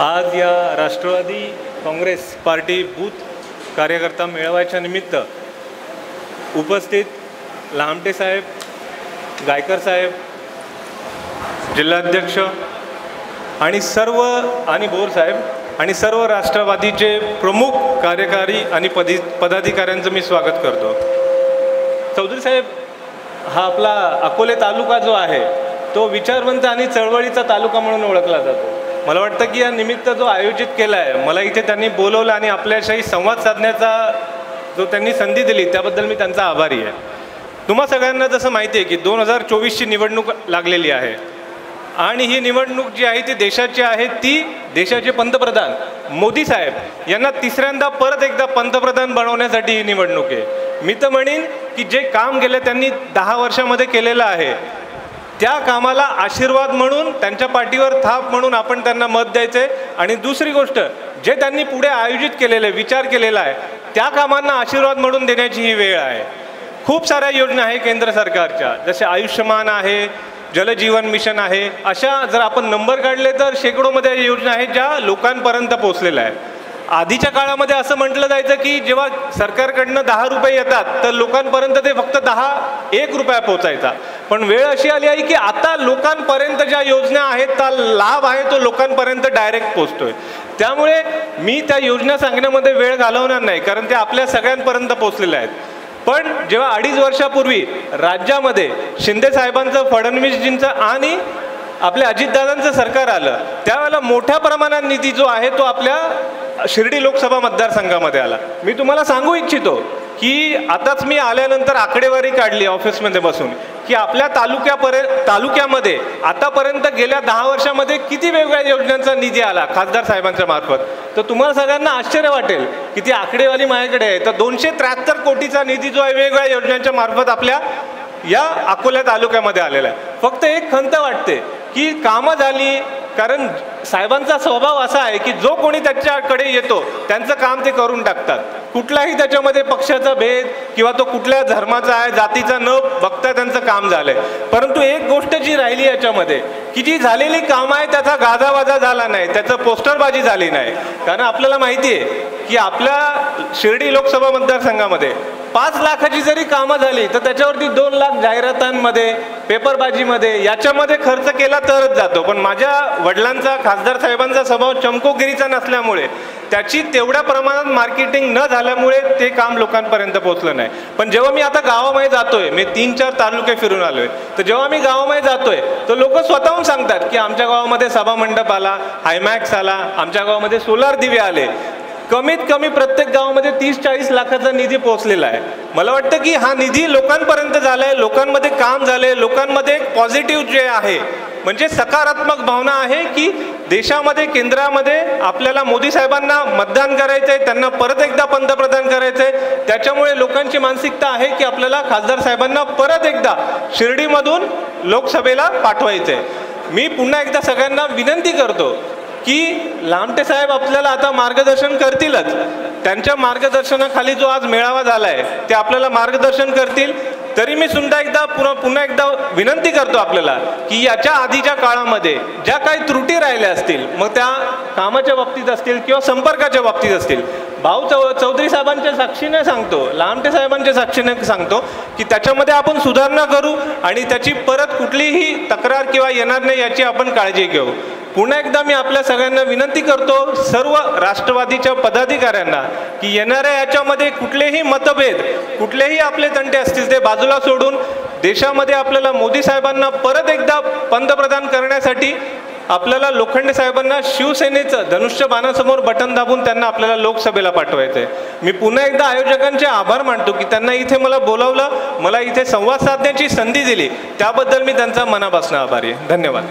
आज या Rashtrawadi Congress party booth कार्यकर्ता मेळाव्याच्या निमित्त उपस्थित लामटे साहेब गायकर साहेब जिल्हाध्यक्ष आणि सर्व आणि बोर साहेब आणि सर्व राष्ट्रवादीचे प्रमुख कार्यकारी आणि पदी पदाधिकाऱ्यांचं मी स्वागत करतो. चौधरी साहेब हा आपला अकोले तालुका जो आहे तो विचारवंत आणि चळवळीचा तालुका म्हणून ओळखला जातो. मला वाटतं की या निमित्त जो आयोजित केला आहे मला इथे त्यांनी बोलवलं आणि आपल्याशाही संवाद साधण्याचा जो त्यांनी संधी दिली त्याबद्दल मी त्यांचा आभारी आहे. तुम्हा सगळ्यांना जसं माहिती आहे की दोन हजार चोवीसची निवडणूक लागलेली आहे. आणि ही निवडणूक जी आहे ती देशाची आहे ती देशाचे पंतप्रधान मोदी साहेब यांना तिसऱ्यांदा परत एकदा पंतप्रधान बनवण्यासाठी ही निवडणूक आहे. मी तर म्हणेन की जे काम गेलं त्यांनी दहा वर्षामध्ये केलेलं आहे त्या कामाला आशीर्वाद म्हणून त्यांच्या पाठीवर थाप म्हणून आपण त्यांना मत द्यायचं आहे आणि दुसरी गोष्ट जे त्यांनी पुढे आयोजित केलेलं आहे विचार केलेला आहे त्या कामांना आशीर्वाद म्हणून देण्याची ही वेळ आहे. खूप साऱ्या योजना आहे केंद्र सरकारच्या. जसे आयुष्यमान आहे जलजीवन मिशन आहे अशा जर आपण नंबर काढले तर शेकडोमध्ये योजना आहेत ज्या लोकांपर्यंत पोहोचलेल्या आहेत. आधीच्या काळामध्ये असं म्हटलं जायचं की जेव्हा सरकारकडनं दहा रुपये येतात तर लोकांपर्यंत ते फक्त दहा एक रुपया पोचायचा पण वेळ अशी आली आहे की आता लोकांपर्यंत ज्या योजना आहेत त्या लाभ आहे तो लोकांपर्यंत डायरेक्ट पोचतोय त्यामुळे मी त्या योजना सांगण्यामध्ये वेळ घालवणार नाही कारण ते आपल्या सगळ्यांपर्यंत पोचलेल्या आहेत. पण जेव्हा अडीच वर्षापूर्वी राज्यामध्ये शिंदे साहेबांचं फडणवीसजींचं आणि आपल्या अजितदादांचं सरकार आलं त्यावेळेला मोठ्या प्रमाणात निधी जो आहे तो आपल्या शिर्डी लोकसभा मतदारसंघामध्ये आला. मी तुम्हाला सांगू इच्छितो की आताच मी आल्यानंतर आकडेवारी काढली ऑफिसमध्ये बसून की आपल्या तालुक्यापर्यंत तालुक्यामध्ये आतापर्यंत गेल्या दहा वर्षामध्ये किती वेगवेगळ्या योजनांचा निधी आला खासदार साहेबांच्या मार्फत. तर तुम्हाला सगळ्यांना आश्चर्य वाटेल की ती आकडेवारी माझ्याकडे आहे. तर दोनशे त्र्याहत्तर कोटीचा निधी जो आहे वेगवेगळ्या योजनांच्या मार्फत आपल्या या अकोल्या तालुक्यामध्ये आलेला आहे. फक्त एक खंत वाटते की कामं झाली कारण साहेबांचा स्वभाव असा आहे की जो कोणी त्याच्याकडे येतो त्यांचं काम ते करून टाकतात. कुठलाही त्याच्यामध्ये पक्षाचा भेद किंवा तो कुठल्या धर्माचा आहे जातीचा न बघता त्यांचं काम झालंय. परंतु एक गोष्ट जी राहिली याच्यामध्ये की जी झालेली कामं आहे त्याचा गाजावाजा झाला नाही त्याचं पोस्टरबाजी झाली नाही. कारण आपल्याला माहिती आहे की आपल्या शिर्डी लोकसभा मतदारसंघामध्ये पाच लाखाची जरी कामं झाली तर त्याच्यावरती दोन लाख जाहिरातांमध्ये पेपरबाजीमध्ये याच्यामध्ये खर्च केला तरच जातो. पण माझ्या वडिलांचा खासदार साहेबांचा स्वभाव चमकोगिरीचा नसल्यामुळे त्याची तेवढ्या प्रमाणात मार्केटिंग न झाल्यामुळे ते काम लोकांपर्यंत पोहोचलं नाही. पण जेव्हा मी आता गावामध्ये जातोय मी तीन चार तालुके फिरून आलोय तर जेव्हा मी गावामध्ये जातोय तर लोक स्वतःहून सांगतात की आमच्या गावामध्ये सभामंडप आला हायमॅक्स आला आमच्या गावामध्ये सोलार दिवे आले. कमीत कमी प्रत्येक गावामध्ये तीस चाळीस लाखाचा निधी पोहोचलेला आहे. मला वाटतं की हा निधी लोकांपर्यंत झाला आहे लोकांमध्ये काम झालंय लोकांमध्ये एक पॉझिटिव्ह जे आहे म्हणजे सकारात्मक भावना आहे की देशामध्ये केंद्रामध्ये आपल्याला मोदी साहेबांना मतदान करायचं आहे त्यांना परत एकदा पंतप्रधान करायचं आहे त्याच्यामुळे लोकांची मानसिकता आहे की आपल्याला खासदार साहेबांना परत एकदा शिर्डीमधून लोकसभेला पाठवायचं आहे मी पुन्हा एकदा सगळ्यांना विनंती करतो की लामटे साहेब आपल्याला आता मार्गदर्शन करतीलच. त्यांच्या मार्गदर्शनाखाली जो आज मेळावा झाला आहे ते आपल्याला मार्गदर्शन करतील. तरी मी सुद्धा एकदा पुन्हा पुन्हा एकदा विनंती करतो आपल्याला की याच्या आधीच्या काळामध्ये ज्या काही त्रुटी राहिल्या असतील मग त्या कामाच्या बाबतीत असतील किंवा संपर्काच्या बाबतीत असतील भाऊ चौ चौधरी साहेबांच्या साक्षीने सांगतो लामटे साहेबांच्या साक्षीने सांगतो की त्याच्यामध्ये आपण सुधारणा करू आणि त्याची परत कुठलीही तक्रार किंवा येणार नाही याची आपण काळजी घेऊ. पुन्हा एकदा मी आपल्या सगळ्यांना विनंती करतो सर्व राष्ट्रवादीच्या पदाधिकाऱ्यांना की येणाऱ्या याच्यामध्ये कुठलेही मतभेद कुठलेही आपले तंटे असतील ते बाजूला सोडून देशामध्ये आपल्याला मोदी साहेबांना परत एकदा पंतप्रधान करण्यासाठी आपल्याला लोखंडे साहेबांना शिवसेनेचं धनुष्य बाणासमोर बटन दाबून त्यांना आपल्याला लोकसभेला पाठवायचं आहे मी पुन्हा एकदा आयोजकांचे आभार मानतो की त्यांना इथे मला बोलावलं मला इथे संवाद साधण्याची संधी दिली. त्याबद्दल मी त्यांचा मनापासून आभारी आहे. धन्यवाद.